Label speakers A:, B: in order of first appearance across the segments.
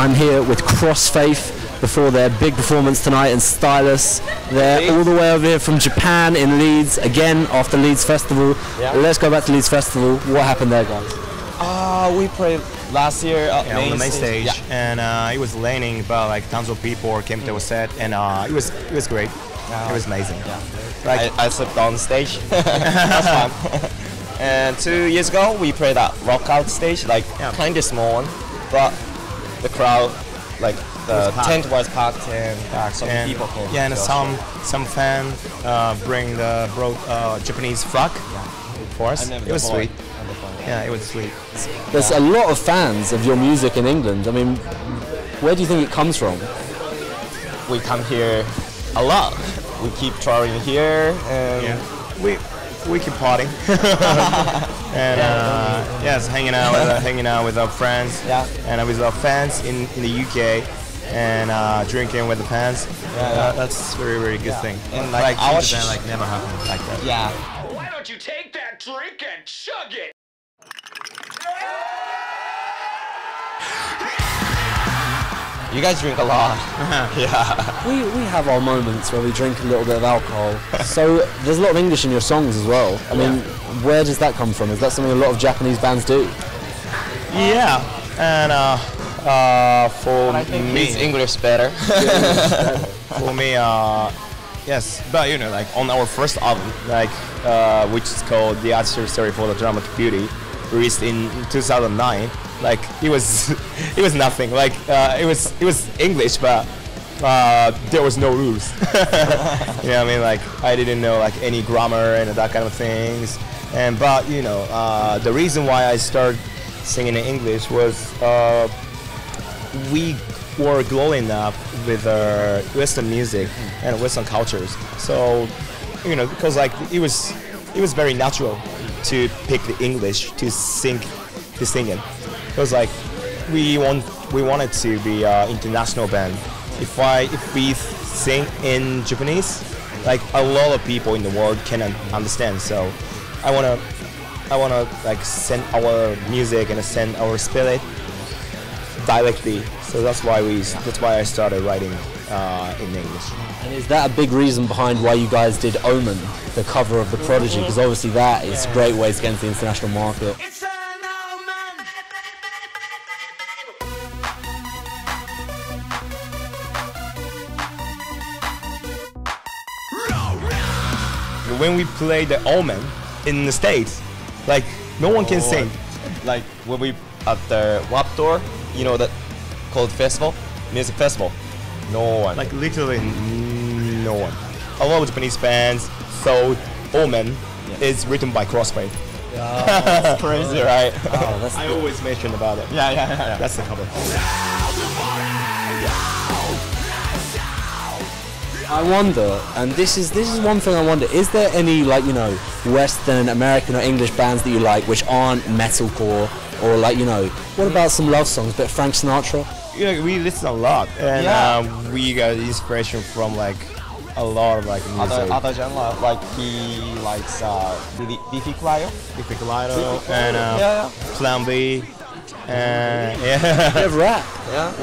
A: I'm here with Crossfaith before their big performance tonight in Stylus. They're all the way over here from Japan in Leeds, again after Leeds Festival.
B: Yeah.
A: Let's go back to Leeds Festival. What happened there, guys?
B: Uh, we played last year uh,
C: yeah, on the main stage,
B: Yeah.
C: and uh, it was raining, but like tons of people came to our set, and uh, it was it was great. It was amazing.
B: Yeah.
C: Like
B: I, I slept on stage. That's fun. and two years ago, we played at Rockout stage, like
C: Yeah.
B: kind of small one, but the crowd, like the
C: was
B: tent was packed and some
C: and,
B: people came.
C: yeah, and
B: So-
C: some some fan uh, bring the brought uh, Japanese flag for us. It was
B: boy-
C: sweet.
B: and the boy.
C: Yeah, it was sweet.
A: There's a lot of fans of your music in England. I mean, where do you think it comes from?
B: We come here a lot. We keep touring here, and
C: Yeah, we we keep partying and uh, yes, hanging out with uh, hanging out with our friends
B: Yeah.
C: and uh, with our fans in, in the UK and uh, drinking with the fans.
B: yeah.
C: that's very very good thing.
B: And, like,
C: in
B: our
C: Japan,
B: sh-
C: like never happened like that.
B: yeah.
D: Why don't you take that drink and chug it?
B: You guys drink a lot. yeah.
A: We, we have our moments where we drink a little bit of alcohol. so there's a lot of English in your songs as well. I mean, where does that come from? Is that something a lot of Japanese bands do?
C: Yeah, and uh, uh, for
B: I think
C: me,
B: his English better.
C: for me, uh, yes, but you know, like on our first album, like uh, which is called The Artistry Story for the Dramatic Beauty, released in 2009. Like it was, it was nothing. Like uh, it was, it was English, but uh, there was no rules. you know what I mean? Like I didn't know like any grammar and that kind of things. And but you know, uh, the reason why I started singing in English was. Uh, we were growing up with uh, Western music and Western cultures. So, you know, because like it was, it was very natural to pick the English to sing, to sing it. Because like we want, we wanted to be an international band. If I, if we sing in Japanese, like a lot of people in the world can understand. So, I wanna, I wanna like send our music and send our spirit directly. So that's why we that's why I started writing uh, in English.
A: And is that a big reason behind why you guys did Omen, the cover of The Prodigy? Because obviously that is a great way to get into the international market.
D: It's an omen.
C: When we play the Omen in the States, like no one can sing.
B: like when we at the Warped tour, you know that called festival, music festival. No one.
C: Like literally no one. A lot of Japanese fans thought Omen is written by Crossfaith.
B: that's crazy, right?
A: Oh, that's
C: I always mention about it.
B: yeah, yeah, yeah.
C: That's the cover.
A: I wonder, and this is this is one thing I wonder: is there any like you know Western, American, or English bands that you like which aren't metalcore, or like you know, what about some love songs? But Frank Sinatra.
C: Yeah, we listen a lot, and
B: Yeah.
C: um, we got inspiration from like a lot of like music.
B: Other other genre like he likes uh Beefy Clyo.
C: Biffy Clyro and uh,
B: Yeah, yeah.
C: Plan B, and yeah,
A: Bit of rap.
B: Yeah.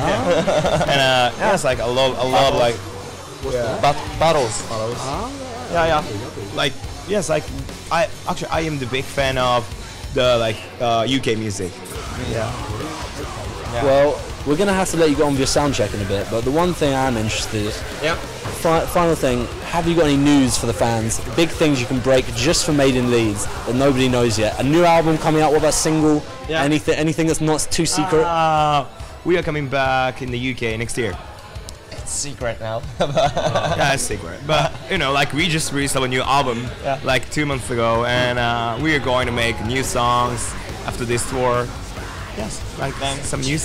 C: and uh, yeah, it's like a lot, a lot of like,
B: But battles. Yeah, yeah.
C: like yes, like I actually I am the big fan of the like uh, UK music. Yeah.
A: Well, we're gonna have to let you go on with your sound check in a bit, but the one thing I'm interested is
B: Yeah.
A: fi- final thing, have you got any news for the fans? Big things you can break just for Made in Leeds that nobody knows yet. A new album coming out, what about single?
C: Yeah.
A: Anything anything that's not too secret?
C: Uh, we are coming back in the UK next year.
B: It's secret now.
C: yeah, it's secret. But you know, like we just released our new album
B: Yeah.
C: like two months ago, and uh, we are going to make new songs after this tour. Yes, like some new.